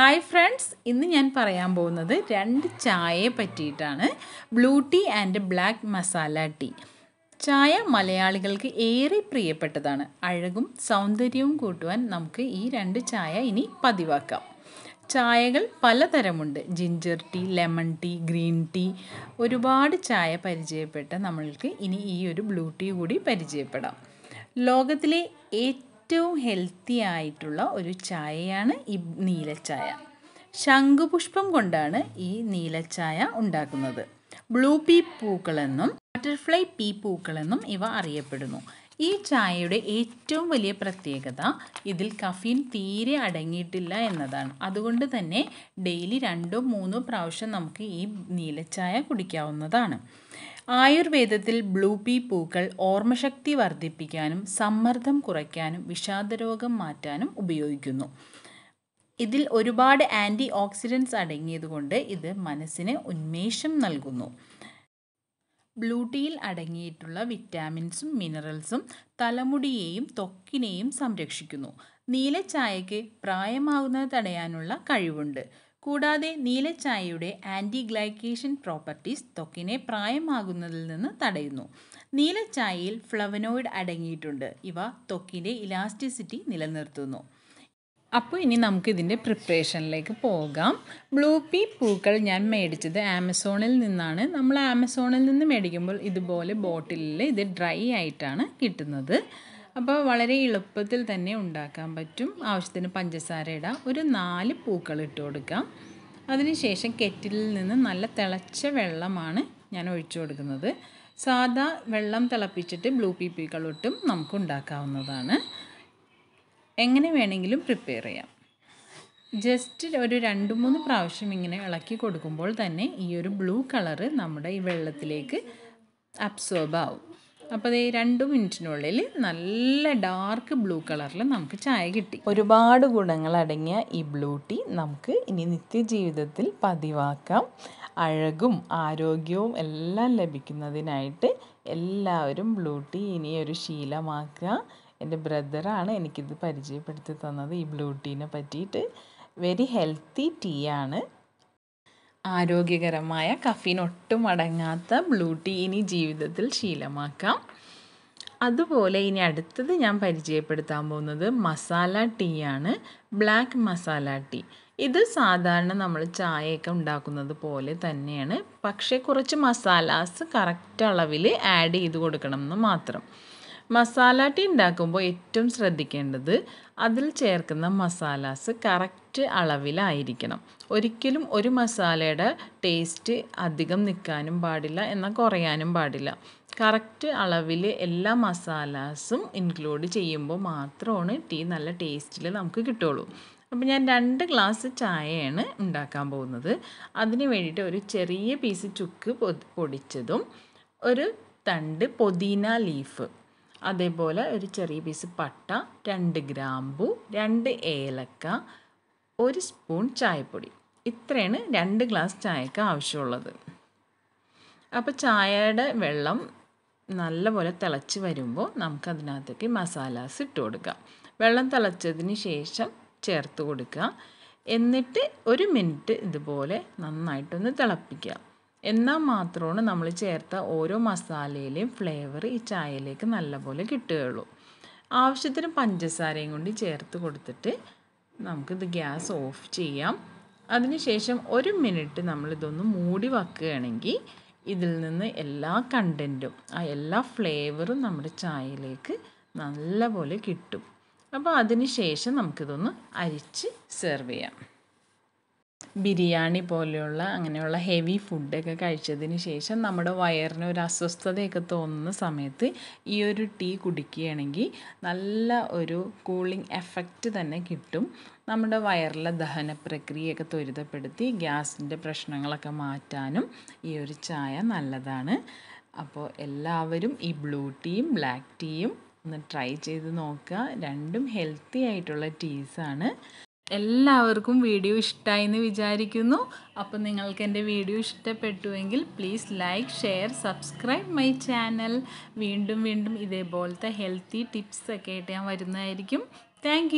Hi friends ഇന്ന് ഞാൻ പറയാൻ പോകുന്നത് രണ്ട് ചായയെ പറ്റിയിട്ടാണ്. Blue tea and black masala tea ചായ മലയാളികൾക്ക് ഏറെ പ്രിയപ്പെട്ടതാണ്. അഴകും സൗന്ദര്യവും കൂട്ടുവാൻ നമുക്ക് ഈ രണ്ട് ചായ ഇനി പതിവാക്കാം. ചായകൾ പലതരമുണ്ട്. Ginger tea lemon tea green tea ഒരുപാട് ചായ പരിചയപ്പെട്ട നമ്മൾക്ക് ഇനി ഈ ഒരു ബ്ലൂ ടീ കൂടി പരിചയപ്പെടാം. ലോകത്തിലെ ഏറ്റവും ഹെൽത്തി ആയിട്ടുള്ള ഒരു ചായയാണ് ഈ നീലച്ചായ. ശംഖുപുഷ്പം കൊണ്ടാണ് ഈ നീലച്ചായ ഉണ്ടാക്കുന്നത്. ബ്ലൂ പീ പൂക്കളെന്നും ബട്ടർഫ്ലൈ പീ പൂക്കളെന്നും ഇവ അറിയപ്പെടുന്നു. ഈ ചായയുടെ ഏറ്റവും വലിയ പ്രത്യേകത ഇതിൽ കഫീൻ തീരെ അടങ്ങിയിട്ടില്ല എന്നതാണ്. അതുകൊണ്ട് തന്നെ ഡെയിലി രണ്ടോ മൂന്നോ പ്രാവശ്യം നമുക്ക് ഈ നീലച്ചായ കുടിക്കാവുന്നതാണ്. ആയുർവേദത്തിൽ ബ്ലൂ പീ പൂക്കൾ ഓർമ്മശക്തി വർദ്ധിപ്പിക്കാനും സമ്മർദ്ദം കുറയ്ക്കാനും വിഷാദരോഗം മാറ്റാനും ഉപയോഗിക്കുന്നു. ഇതിൽ ഒരുപാട് ആന്റി ഓക്സിഡൻസ് അടങ്ങിയതുകൊണ്ട് ഇത് മനസ്സിന് ഉന്മേഷം നൽകുന്നു. ബ്ലൂ ടീയിൽ അടങ്ങിയിട്ടുള്ള വിറ്റാമിൻസും മിനറൽസും തലമുടിയെയും തൊക്കിനെയും സംരക്ഷിക്കുന്നു. നീലച്ചായയ്ക്ക് പ്രായമാകുന്നത് തടയാനുള്ള കഴിവുണ്ട്. കൂടാതെ നീലച്ചായയുടെ ആന്റി ഗ്ലൈക്കേഷൻ പ്രോപ്പർട്ടീസ് ത്വക്കിനെ പ്രായമാകുന്നതിൽ നിന്ന് തടയുന്നു. നീലച്ചായയിൽ ഫ്ലവനോയിഡ് അടങ്ങിയിട്ടുണ്ട്. ഇവ ത്വക്കിന്റെ ഇലാസ്റ്റിസിറ്റി നിലനിർത്തുന്നു. അപ്പോൾ ഇനി നമുക്കിതിന്റെ പ്രിപ്പറേഷനിലേക്ക് പോകാം. ബ്ലൂ പീ പൂക്കൾ ഞാൻ മേടിച്ചത് ആമസോണിൽ നിന്നാണ്. നമ്മൾ ആമസോണിൽ നിന്ന് മേടിക്കുമ്പോൾ ഇതുപോലെ ബോട്ടിലിൽ ഇത് ഡ്രൈ ആയിട്ടാണ് കിട്ടുന്നത്. അപ്പോൾ വളരെ എളുപ്പത്തിൽ തന്നെ ഉണ്ടാക്കാൻ പറ്റും. ആവശ്യത്തിന് പഞ്ചസാര ഇടാം. ഒരു നാല് പൂക്കൾ ഇട്ട് കൊടുക്കാം. അതിനുശേഷം കെറ്റിലിൽ നിന്ന് നല്ല തിളച്ച വെള്ളമാണ് ഞാൻ ഒഴിച്ചു കൊടുക്കുന്നത്. സാധാ വെള്ളം തിളപ്പിച്ചിട്ട് ബ്ലൂ പീ പൂക്കളിട്ടും നമുക്ക് ഉണ്ടാക്കാവുന്നതാണ്. എങ്ങനെ വേണമെങ്കിലും പ്രിപ്പയർ ചെയ്യാം. ജസ്റ്റ് ഒരു രണ്ട് മൂന്ന് പ്രാവശ്യം ഇങ്ങനെ ഇളക്കി കൊടുക്കുമ്പോൾ തന്നെ ഈ ഒരു ബ്ലൂ കളറ് നമ്മുടെ ഈ വെള്ളത്തിലേക്ക് അബ്സോർബ് ആവും. അപ്പോൾ ഈ രണ്ട് മിനിറ്റിനുള്ളിൽ നല്ല ഡാർക്ക് ബ്ലൂ കളറിൽ നമുക്ക് ചായ കിട്ടി. ഒരുപാട് ഗുണങ്ങൾ അടങ്ങിയ ഈ ബ്ലൂ ടീ നമുക്ക് ഇനി നിത്യജീവിതത്തിൽ പതിവാക്കാം. അഴകും ആരോഗ്യവും എല്ലാം ലഭിക്കുന്നതിനായിട്ട് എല്ലാവരും ബ്ലൂ ടീ ഇനി ഒരു ശീലമാക്കുക. എന്റെ ബ്രദറാണ് എനിക്കിത് പരിചയപ്പെടുത്തി തന്നത് ഈ ബ്ലൂ ടീനെ പറ്റിയിട്ട്. വെരി ഹെൽത്തി ടീ ആണ്. ആരോഗ്യകരമായ കഫീൻ ഒട്ടും അടങ്ങാത്ത ബ്ലൂ ടീ ഇനി ജീവിതത്തിൽ ശീലമാക്കാം. അതുപോലെ ഇനി അടുത്തത് ഞാൻ പരിചയപ്പെടുത്താൻ പോകുന്നത് മസാല ടീ ആണ്. ബ്ലാക്ക് മസാല ടീ ഇത് സാധാരണ നമ്മൾ ചായയൊക്കെ ഉണ്ടാക്കുന്നത് പോലെ തന്നെയാണ്. പക്ഷേ കുറച്ച് മസാലാസ് കറക്റ്റ് അളവിൽ ആഡ് ചെയ്ത് കൊടുക്കണം എന്ന് മാത്രം. മസാല ടീ ഉണ്ടാക്കുമ്പോൾ ഏറ്റവും ശ്രദ്ധിക്കേണ്ടത് അതിൽ ചേർക്കുന്ന മസാലാസ് കറക്റ്റ് അളവിലായിരിക്കണം. ഒരിക്കലും ഒരു മസാലയുടെ ടേസ്റ്റ് അധികം നിൽക്കാനും പാടില്ല എന്നാൽ കുറയാനും പാടില്ല. കറക്റ്റ് അളവിൽ എല്ലാ മസാലാസും ഇൻക്ലൂഡ് ചെയ്യുമ്പോൾ മാത്രമാണ് ടീ നല്ല ടേസ്റ്റിൽ നമുക്ക് കിട്ടുള്ളൂ അപ്പോൾ ഞാൻ രണ്ട് ഗ്ലാസ് ചായയാണ് ഉണ്ടാക്കാൻ പോകുന്നത്. അതിന് വേണ്ടിയിട്ട് ഒരു ചെറിയ പീസ് ചുക്ക് പൊടിച്ചതും ഒരു തണ്ട് പൊതീന ലീഫ് അതേപോലെ ഒരു ചെറിയ പീസ് പട്ട രണ്ട് ഗ്രാമ്പു രണ്ട് ഏലക്ക ഒരു സ്പൂൺ ചായപ്പൊടി. ഇത്രയാണ് രണ്ട് ഗ്ലാസ് ചായക്ക് ആവശ്യമുള്ളത്. അപ്പോൾ ചായയുടെ വെള്ളം നല്ലപോലെ തിളച്ച് വരുമ്പോൾ നമുക്കതിനകത്തേക്ക് മസാലാസ് ഇട്ട് കൊടുക്കാം. വെള്ളം തിളച്ചതിന് ശേഷം ചേർത്ത് കൊടുക്കുക. എന്നിട്ട് ഒരു മിനിറ്റ് ഇതുപോലെ നന്നായിട്ടൊന്ന് തിളപ്പിക്കുക. എന്നാൽ മാത്രമാണ് നമ്മൾ ചേർത്ത ഓരോ മസാലയിലെയും ഫ്ലേവർ ഈ ചായയിലേക്ക് നല്ലപോലെ കിട്ടുകയുള്ളൂ. ആവശ്യത്തിന് പഞ്ചസാരയും കൊണ്ട് ചേർത്ത് കൊടുത്തിട്ട് നമുക്കിത് ഗ്യാസ് ഓഫ് ചെയ്യാം. അതിനുശേഷം ഒരു മിനിറ്റ് നമ്മളിതൊന്ന് മൂടി വെക്കുകയാണെങ്കിൽ ഇതിൽ നിന്ന് എല്ലാ കണ്ടന്റും ആ എല്ലാ ഫ്ലേവറും നമ്മുടെ ചായയിലേക്ക് നല്ലപോലെ കിട്ടും. അപ്പോൾ അതിന് ശേഷം നമുക്കിതൊന്ന് അരിച്ച് സെർവ് ചെയ്യാം. ബിരിയാണി പോലെയുള്ള അങ്ങനെയുള്ള ഹെവി ഫുഡൊക്കെ കഴിച്ചതിന് ശേഷം നമ്മുടെ വയറിന് ഒരു അസ്വസ്ഥതയൊക്കെ തോന്നുന്ന സമയത്ത് ഈ ഒരു ടീ കുടിക്കുകയാണെങ്കിൽ നല്ല ഒരു കൂളിംഗ് എഫക്റ്റ് തന്നെ കിട്ടും. നമ്മുടെ വയറിലെ ദഹന പ്രക്രിയയൊക്കെ ത്വരിതപ്പെടുത്തി ഗ്യാസിന്റെ പ്രശ്നങ്ങളൊക്കെ മാറ്റാനും ഈ ഒരു ചായ നല്ലതാണ്. അപ്പോൾ എല്ലാവരും ഈ ബ്ലൂ ടീയും ബ്ലാക്ക് ടീയും ഒന്ന് ട്രൈ ചെയ്ത് നോക്കുക. രണ്ടും ഹെൽത്തി ആയിട്ടുള്ള ടീസാണ്. എല്ലാവർക്കും വീഡിയോ ഇഷ്ടമായി എന്ന് വിചാരിക്കുന്നു. അപ്പോൾ നിങ്ങൾക്ക് എന്റെ വീഡിയോ ഇഷ്ടപ്പെട്ടുവെങ്കിൽ please like share subscribe my channel വീണ്ടും വീണ്ടും ഇതേപോലത്തെ ഹെൽത്തി ടിപ്സ് ഒക്കെ ആയിട്ട് ഞാൻ വരുന്നതായിരിക്കും. താങ്ക്